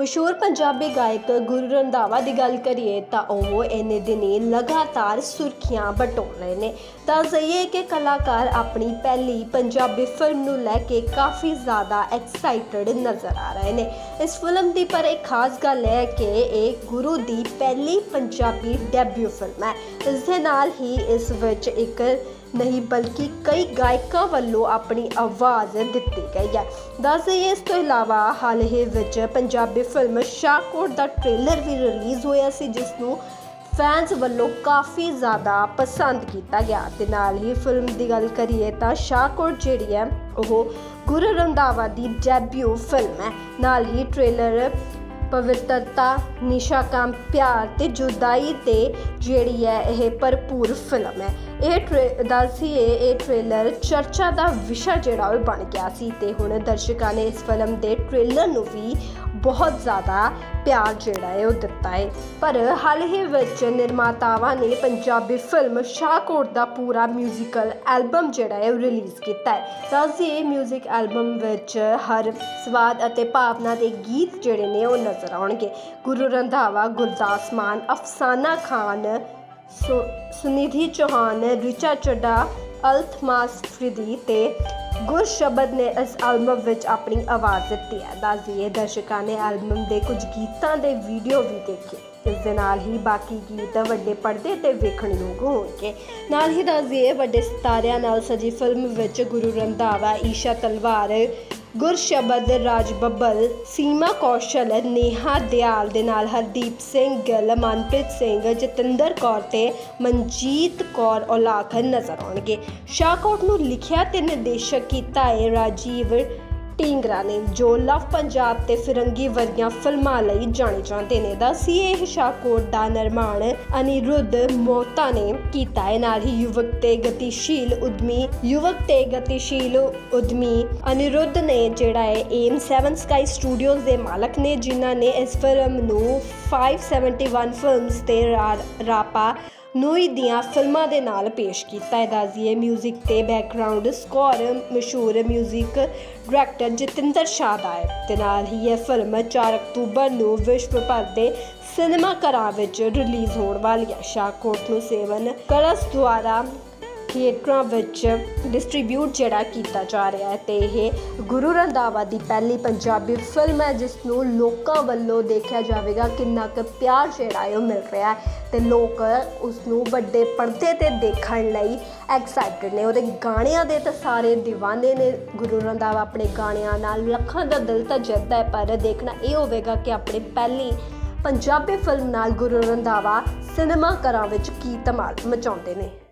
ਮਸ਼ਹੂਰ ਪੰਜਾਬੀ ਗਾਇਕ ਗੁਰੂ ਰੰਧਾਵਾ ਦੀ ਗੱਲ ਕਰੀਏ ਤਾਂ ਉਹ ਇੰਨੇ ਦਿਨੀ ਲਗਾਤਾਰ ਸੁਰਖੀਆਂ ਬਟੋਰ ਰਹੇ ਨੇ। ਤਾਂ ਸਹੀ ਕਿ ਕਲਾਕਾਰ ਆਪਣੀ ਪਹਿਲੀ ਪੰਜਾਬੀ ਫਿਲਮ ਨੂੰ ਲੈ ਕੇ ਕਾਫੀ ਜ਼ਿਆਦਾ ਐਕਸਾਈਟਡ ਨਜ਼ਰ ਆ ਰਹੇ ਨੇ। ਇਸ ਫਿਲਮ ਦੀ ਪਰ ਇੱਕ ਖਾਸ ਗੱਲ ਹੈ ਕਿ ਇਹ ਗੁਰੂ ਦੀ ਪਹਿਲੀ ਪੰਜਾਬੀ ਡੈਬਿਊ ਫਿਲਮ ਹੈ। ਇਸ ਦੇ ਨਾਲ ਹੀ ਇਸ ਵਿੱਚ ਇੱਕ ਨਹੀਂ, ਬਲਕਿ ਕਈ ਗਾਇਕਾਂ ਵੱਲੋਂ ਆਪਣੀ ਆਵਾਜ਼ ਦਿੱਤੀ ਗਈ ਹੈ। ਦੱਸ ਦਈਏ, ਇਸ ਤੋਂ ਇਲਾਵਾ ਹਾਲ ਹੀ ਵਿੱਚ ਪੰਜਾਬੀ ਫਿਲਮ ਸ਼ਾਹਕੋਟ ਦਾ ਟ੍ਰੇਲਰ ਵੀ ਰਿਲੀਜ਼ ਹੋਇਆ ਸੀ, ਜਿਸ ਨੂੰ ਫੈਨਸ ਵੱਲੋਂ ਕਾਫੀ ਜ਼ਿਆਦਾ ਪਸੰਦ ਕੀਤਾ ਗਿਆ। ਤੇ ਨਾਲ ਹੀ ਫਿਲਮ ਦੀ ਗੱਲ ਕਰੀਏ ਤਾਂ ਸ਼ਾਹਕੋਟ ਜਿਹੜੀ ਹੈ, ਉਹ ਗੁਰੂ ਰੰਧਾਵਾ ਦੀ ਡੈਬਿਊ ਫਿਲਮ ਹੈ। ਨਾਲ ਹੀ ਟ੍ਰੇਲਰ ਪਵਿੱਤਰਤਾ, ਨਿਸ਼ਾ ਕਾਮ, ਪਿਆਰ ਤੇ ਜੁਦਾਈ ਤੇ ਜਿਹੜੀ ਹੈ ਇਹ ਭਰਪੂਰ ਫਿਲਮ ਹੈ। ਇਹ ਟ੍ਰੇ- ਦੱਸੀਏ ਇਹ ਟ੍ਰੇਲਰ ਚਰਚਾ ਦਾ ਵਿਸ਼ਾ ਜਿਹੜਾ ਉਹ ਬਣ ਗਿਆ ਸੀ ਤੇ ਹੁਣ ਦਰਸ਼ਕਾਂ ਨੇ ਇਸ ਫਿਲਮ ਦੇ ਟ੍ਰੇਲਰ ਨੂੰ ਵੀ ਬਹੁਤ ਜ਼ਿਆਦਾ ਪਿਆਰ ਜਿਹੜਾ ਹੈ ਉਹ ਦਿੱਤਾ ਹੈ। ਪਰ ਹਾਲ ਹੀ ਵਿੱਚ ਨਿਰਮਾਤਾਵਾਂ ਨੇ ਪੰਜਾਬੀ ਫਿਲਮ ਸ਼ਾਹਕੋਟ ਦਾ ਪੂਰਾ ਮਿਊਜ਼ੀਕਲ ਐਲਬਮ ਜਿਹੜਾ ਹੈ ਉਹ ਰਿਲੀਜ਼ ਕੀਤਾ ਹੈ। ਦੱਸਦੀਏ ਮਿਊਜ਼ਿਕ ਐਲਬਮ ਵਿੱਚ ਹਰ ਸਵਾਦ ਅਤੇ ਭਾਵਨਾ ਦੇ ਗੀਤ ਜਿਹੜੇ ਨੇ ਉਹ ਨਜ਼ਰ ਆਉਣਗੇ ਗੁਰੂ ਰੰਧਾਵਾ, ਗੁਰਦਾਸ ਮਾਨ, ਅਫਸਾਨਾ ਖਾਨ, ਸੁ- ਸੁਨਿਧੀ ਚੌਹਾਨ, ਰਿਚਾ ਚੱਡਾ ਅਲਥਮਾਸ ਫਰੀਦੀ ਤੇ ਗੁਰਸ਼ਬਦ ਨੇ ਇਸ ਐਲਬਮ ਵਿੱਚ ਆਪਣੀ ਆਵਾਜ਼ ਦਿੱਤੀ ਹੈ। ਦੱਸਦੀਏ, ਦਰਸ਼ਕਾਂ ਨੇ ਐਲਬਮ ਦੇ ਕੁਝ ਗੀਤਾਂ ਦੇ ਵੀਡੀਓ ਵੀ ਦੇਖੇ। ਇਸ ਦੇ ਨਾਲ ਹੀ ਬਾਕੀ ਗੀਤ ਵੱਡੇ ਪਰਦੇ ਤੇ ਵੇਖਣ ਯੋਗ ਹੋਣਗੇ। ਨਾਲ ਹੀ ਦੱਸਦੀਏ, ਵੱਡੇ ਸਿਤਾਰਿਆਂ ਨਾਲ ਸਜੀ ਫਿਲਮ ਵਿੱਚ ਗੁਰੂ ਰੰਧਾਵਾ, ਈਸ਼ਾ ਤਲਵਾਰ ਗੁਰਸ਼ਬਦ ਰਾਜ ਬੱਬਲ ਸੀਮਾ ਕੌਸ਼ਲ, ਨੇਹਾ ਦਿਆਲ ਦੇ ਨਾਲ ਹਰਦੀਪ ਸਿੰਘ ਗਿੱਲ, ਮਨਪ੍ਰੀਤ ਸਿੰਘ, ਜਤਿੰਦਰ ਕੌਰ ਤੇ ਮਨਜੀਤ ਕੌਰ ਔਲਾਖ ਨਜ਼ਰ ਆਉਣਗੇ। ਸ਼ਾਹਕੋਟ ਨੂੰ ਲਿਖਿਆ ਤੇ ਨਿਰਦੇਸ਼ਕ ਕੀਤਾ ਹੈ ਰਾਜੀਵ ਢੀਂਗਰਾ ਨੇ ਜੋ ਲਵ ਪੰਜਾਬ ਤੇ ਫਿਰੰਗੀ ਵਰਗੀਆਂ ਫਿਲਮਾਂ ਲਈ ਜਾਣੇ ਜਾਂਦੇ ਨੇ। ਦੱਸੀ ਇਹ ਸ਼ਾਹਕੋਟ ਦਾ ਨਿਰਮਾਣ। ਅਨਿਰੁੱਧ ਮੋਤਾ ਨੇ ਕੀਤਾ। ਹੈ ਨਾਲ ਹੀ ਯੁਵਕ ਤੇ ਗਤੀਸ਼ੀਲ ਉਦਮੀ, ਯੁਵਕ ਤੇ ਗਤੀਸ਼ੀਲ ਉਦਮੀ ਅਨਿਰੁੱਧ ਨੇ ਜਿਹੜਾ ਹੈ ਏਮ 7 ਸਕਾਈ ਸਟੂਡੀਓਜ਼ ਦੇ ਮਾਲਕ ਨੇ, ਜਿਨ੍ਹਾਂ ਨੇ ਇਸ ਫਿਲਮ ਨੂੰ 571 ਫਿਲਮਸ ਤੇ ਰਾ- ਰਾਪਾ ਨੂਈ ਦੀਆਂ ਫਿਲਮਾਂ ਦੇ ਨਾਲ ਪੇਸ਼ ਕੀਤਾ ਹੈ ਦੱਸਦੀਏ 뮤직 ਤੇ ਬੈਕਗ੍ਰਾਉਂਡ ਸਕੋਰ ਮਸ਼ਹੂਰ 뮤직 ਡਾਇਰੈਕਟਰ ਜਤਿੰਦਰ ਸ਼ਾਹ ਦਾ ਹੈ ਤੇ ਨਾਲ ਹੀ ਇਹ ਫਿਲਮ 4 ਅਕਤੂਬਰ ਨੂੰ ਵਿਸ਼ਵ ਭਰ ਦੇ ਸਿਨੇਮਾ ਘਰਾਂ ਵਿੱਚ ਰਿਲੀਜ਼ ਹੋਣ ਵਾਲੀ ਹੈ ਸ਼ਾਹਕੋਟ ਨੂੰ ਸੇਵਨ ਕਲਸ ਦੁਆਰਾ ਥੀਏਟਰਾਂ ਵਿੱਚ ਡਿਸਟ੍ਰੀਬਿਊਟ ਜਿਹੜਾ ਕੀਤਾ ਜਾ ਰਿਹਾ ਹੈ ਤੇ ਇਹ ਗੁਰੂ ਰੰਧਾਵਾ ਦੀ ਪਹਿਲੀ ਪੰਜਾਬੀ ਫਿਲਮ ਹੈ ਜਿਸ ਨੂੰ ਲੋਕਾਂ ਵੱਲੋਂ ਦੇਖਿਆ ਜਾਵੇਗਾ ਕਿੰਨਾ ਕੁ ਪਿਆਰ ਜਿਹੜਾ ਹੈ ਉਹ ਮਿਲ ਰਿਹਾ ਹੈ ਤੇ ਲੋਕ ਉਸ ਨੂੰ ਵੱਡੇ ਪਰਦੇ ਤੇ ਦੇਖਣ ਲਈ ਐਕਸਾਈਟਡ ਨੇ। ਉਹਦੇ ਗਾਣਿਆਂ ਦੇ ਤਾਂ ਸਾਰੇ دیਵਾਨੇ ਨੇ। ਗੁਰੂ ਰੰਧਾਵਾ ਆਪਣੇ ਗਾਣਿਆਂ ਨਾਲ ਲੱਖਾਂ ਦਾ ਦਿਲ ਤਾਂ ਜਿੱਤਦਾ ਹੈ, ਪਰ ਦੇਖਣਾ ਇਹ ਹੋਵੇਗਾ ਕਿ ਆਪਣੀ ਪਹਿਲੀ ਪੰਜਾਬੀ ਫਿਲਮ ਨਾਲ ਗੁਰੂ ਰੰਧਾਵਾ ਸਿਨੇਮਾ ਘਰਾਂ ਵਿੱਚ ਕੀ ਧਮਾਲ ਮਚਾਉਂਦੇ ਨੇ।